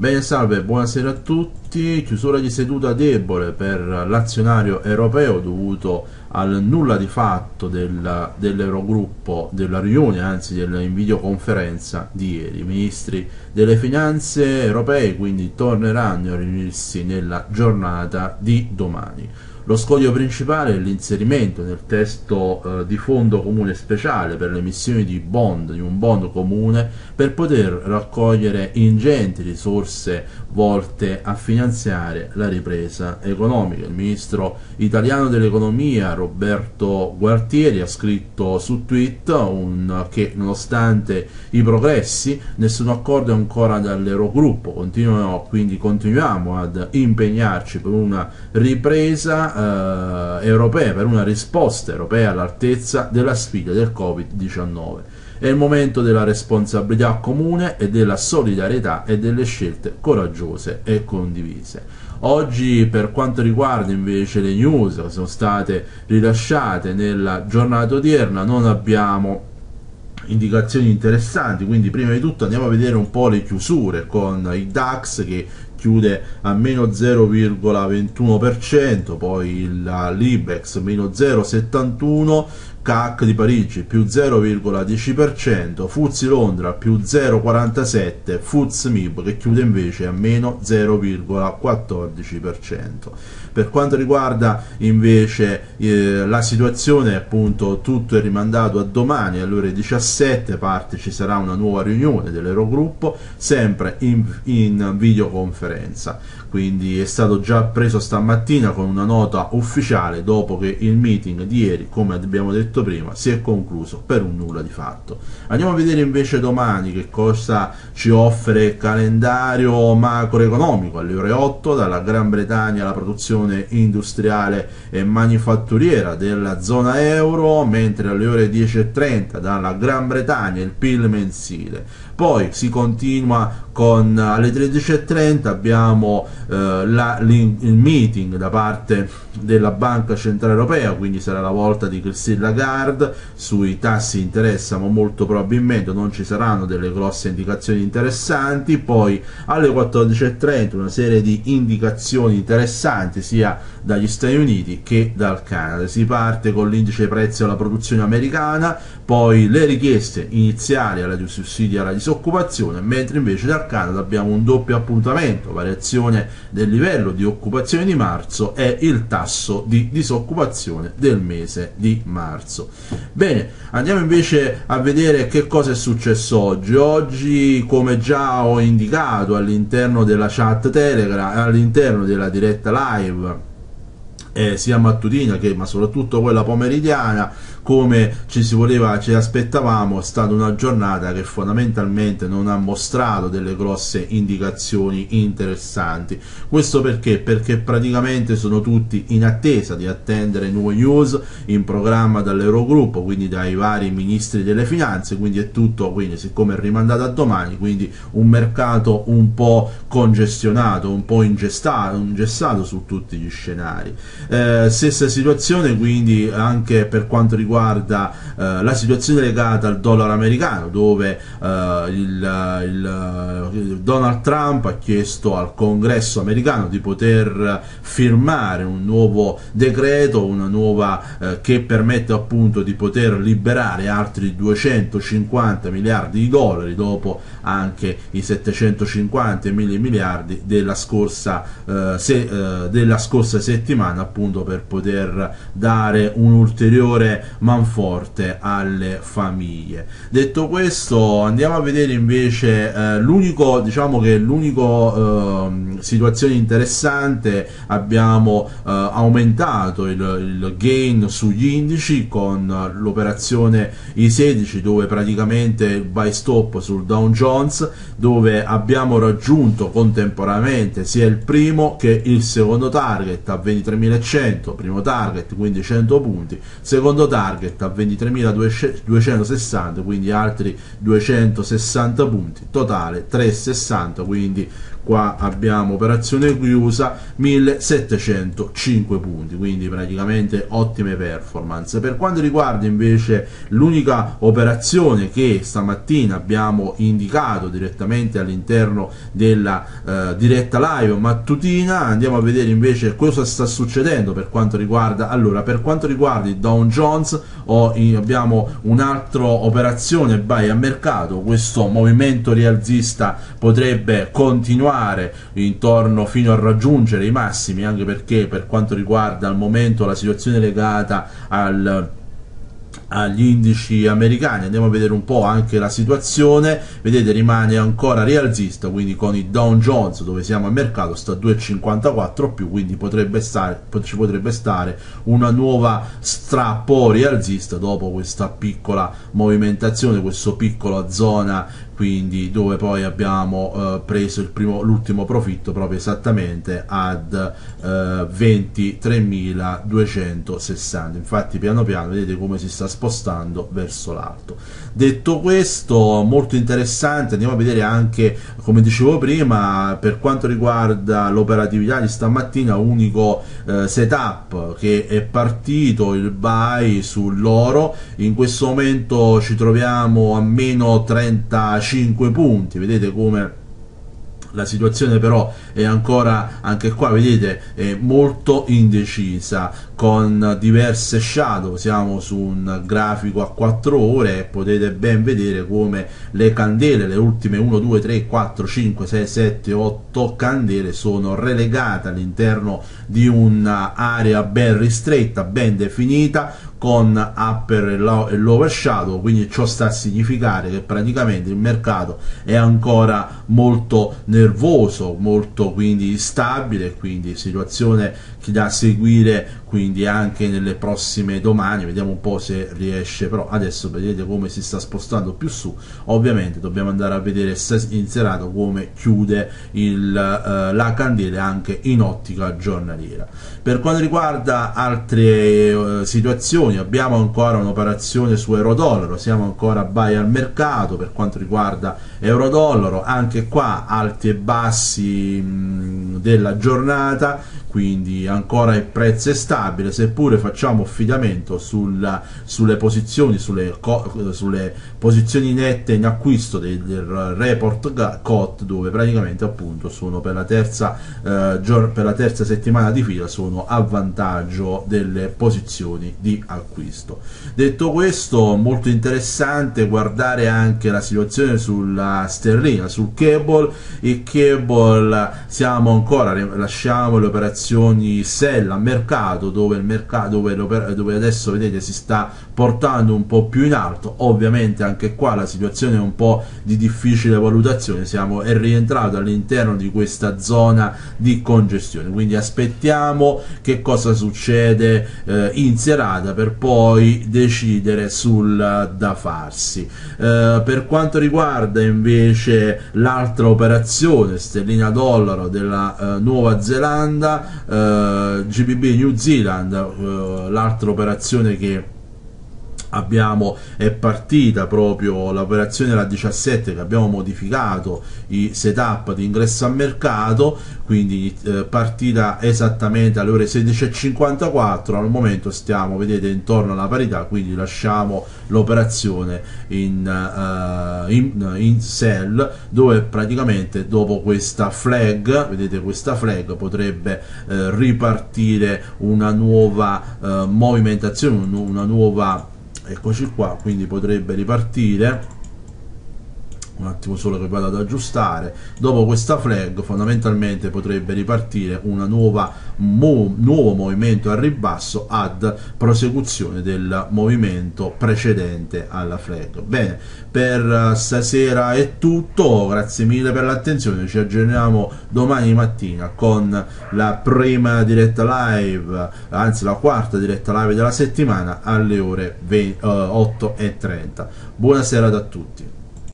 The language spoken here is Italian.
Bene, salve, buonasera a tutti. Chiusura di seduta debole per l'azionario europeo dovuto al nulla di fatto del, dell'Eurogruppo, della riunione, anzi della videoconferenza di ieri. I ministri delle finanze europei quindi torneranno a riunirsi nella giornata di domani. Lo scoglio principale è l'inserimento nel testo eh, di fondo comune speciale per le emissioni di bond, di un bond comune, per poter raccogliere ingenti risorse volte a finanziare la ripresa economica. Il ministro italiano dell'economia Roberto Guartieri ha scritto su Twitter un, che nonostante i progressi nessun accordo è ancora dall'Eurogruppo, continuiamo, quindi continuiamo ad impegnarci per una ripresa eh, europea, per una risposta europea all'altezza della sfida del Covid-19. È il momento della responsabilità comune e della solidarietà e delle scelte coraggiose e condivise. Oggi per quanto riguarda invece le news che sono state rilasciate nella giornata odierna non abbiamo indicazioni interessanti quindi prima di tutto andiamo a vedere un po' le chiusure con i DAX che chiude a meno 0,21%, poi Libex meno 0,71%, CAC di Parigi più 0,10%, Fuzzi Londra più 0,47%, Fuz MIB che chiude invece a meno 0,14%. Per quanto riguarda invece eh, la situazione, appunto tutto è rimandato a domani alle ore 17, parte ci sarà una nuova riunione dell'Eurogruppo, sempre in, in videoconferenza differenza. Quindi è stato già preso stamattina con una nota ufficiale dopo che il meeting di ieri, come abbiamo detto prima, si è concluso per un nulla di fatto. Andiamo a vedere invece domani che cosa ci offre il calendario macroeconomico alle ore 8 dalla Gran Bretagna la produzione industriale e manifatturiera della zona euro, mentre alle ore 10.30 dalla Gran Bretagna il PIL mensile. Poi si continua con alle 13.30 abbiamo la, il meeting da parte della Banca Centrale Europea, quindi sarà la volta di Christine Lagarde, sui tassi interessano molto probabilmente non ci saranno delle grosse indicazioni interessanti, poi alle 14.30 una serie di indicazioni interessanti sia dagli Stati Uniti che dal Canada. Si parte con l'indice prezzi alla produzione americana, poi le richieste iniziali alla sussidi alla disoccupazione, mentre invece dal Canada abbiamo un doppio appuntamento, variazione del livello di occupazione di marzo e il tasso di disoccupazione del mese di marzo. Bene, andiamo invece a vedere che cosa è successo oggi. Oggi, come già ho indicato all'interno della chat Telegram, all'interno della diretta live, eh, sia mattutina che ma soprattutto quella pomeridiana come ci si voleva, ci aspettavamo, è stata una giornata che fondamentalmente non ha mostrato delle grosse indicazioni interessanti. Questo perché? Perché praticamente sono tutti in attesa di attendere nuove news in programma dall'Eurogruppo, quindi dai vari ministri delle finanze, quindi è tutto, quindi siccome è rimandato a domani, quindi un mercato un po' congestionato, un po' ingestato, ingessato su tutti gli scenari. Eh, stessa situazione quindi anche per quanto riguarda riguarda eh, la situazione legata al dollaro americano dove eh, il, il, il Donald Trump ha chiesto al congresso americano di poter firmare un nuovo decreto, una nuova eh, che permette appunto di poter liberare altri 250 miliardi di dollari dopo anche i 750 mille miliardi della scorsa, eh, se, eh, della scorsa settimana appunto per poter dare un ulteriore manforte alle famiglie. Detto questo, andiamo a vedere invece eh, l'unico, diciamo che l'unico eh, situazione interessante abbiamo eh, aumentato il, il, gain sugli indici con l'operazione I16 dove praticamente il buy stop sul Dow Jones dove abbiamo raggiunto contemporaneamente sia il primo che il secondo target a 23.100 23.100 primo target quindi 100 punti secondo target a 23.260 quindi altri 260 punti totale 360 quindi qua abbiamo operazione chiusa 1705 punti quindi praticamente ottime performance. Per quanto riguarda invece l'unica operazione che stamattina abbiamo indicato direttamente all'interno della eh, diretta live mattutina andiamo a vedere invece cosa sta succedendo per quanto riguarda allora per quanto riguarda il Dow Jones o abbiamo un'altra operazione buy a mercato questo movimento rialzista potrebbe continuare intorno fino a raggiungere i massimi anche perché per quanto riguarda al momento la situazione legata al agli indici americani. Andiamo a vedere un po' anche la situazione. Vedete rimane ancora rialzista quindi con il Dow Jones dove siamo a mercato sta a 2,54 più quindi potrebbe stare, ci potrebbe stare una nuova strappo rialzista dopo questa piccola movimentazione questo piccolo zona quindi dove poi abbiamo eh, preso l'ultimo profitto proprio esattamente ad eh, 23.260 infatti piano piano vedete come si sta spostando verso l'alto. Detto questo molto interessante andiamo a vedere anche come dicevo prima per quanto riguarda l'operatività di stamattina unico eh, setup che è partito il buy sull'oro. In questo momento ci troviamo a meno 35 5 punti, vedete come la situazione però è ancora anche qua vedete è molto indecisa con diverse shadow. Siamo su un grafico a 4 ore e potete ben vedere come le candele le ultime 1 2 3 4 5 6 7 8 candele sono relegate all'interno di un'area ben ristretta ben definita con upper e lower shadow quindi ciò sta a significare che praticamente il mercato è ancora molto nervoso molto quindi instabile quindi situazione da seguire quindi anche nelle prossime domani vediamo un po' se riesce però adesso vedete come si sta spostando più su. Ovviamente dobbiamo andare a vedere in serata come chiude il, uh, la candela anche in ottica giornaliera. Per quanto riguarda altre uh, situazioni abbiamo ancora un'operazione su euro dollaro siamo ancora buy al mercato per quanto riguarda euro dollaro anche qua alti e bassi mh, della giornata quindi ancora il prezzo è stabile seppure facciamo affidamento sulla, sulle posizioni sulle, sulle, posizioni nette in acquisto del, del report COT dove praticamente appunto sono per la terza eh, per la terza settimana di fila sono a vantaggio delle posizioni di acquisto. Detto questo molto interessante guardare anche la situazione sulla sterlina sul cable. Il cable siamo ancora lasciamo le operazioni operazioni sell a mercato dove il mercato dove, dove adesso vedete si sta portando un po' più in alto. Ovviamente anche qua la situazione è un po' di difficile valutazione. Siamo è rientrato all'interno di questa zona di congestione. Quindi aspettiamo che cosa succede eh, in serata per poi decidere sul da farsi. Eh, per quanto riguarda invece l'altra operazione sterlina dollaro della eh, Nuova Zelanda eh, GBB New Zealand, eh, l'altra operazione che abbiamo, è partita proprio l'operazione la 17 che abbiamo modificato i setup di ingresso a mercato quindi eh, partita esattamente alle ore 16.54 al momento stiamo vedete intorno alla parità quindi lasciamo l'operazione in, uh, in, in sell dove praticamente dopo questa flag vedete questa flag potrebbe eh, ripartire una nuova eh, movimentazione una nuova eccoci qua quindi potrebbe ripartire un attimo solo che vado ad aggiustare. Dopo questa flag fondamentalmente potrebbe ripartire nuova mo, nuovo movimento al ribasso ad prosecuzione del movimento precedente alla flag. Bene per stasera è tutto. Grazie mille per l'attenzione. Ci aggiorniamo domani mattina con la prima diretta live anzi la quarta diretta live della settimana alle ore 20, uh, 8.30 buonasera a tutti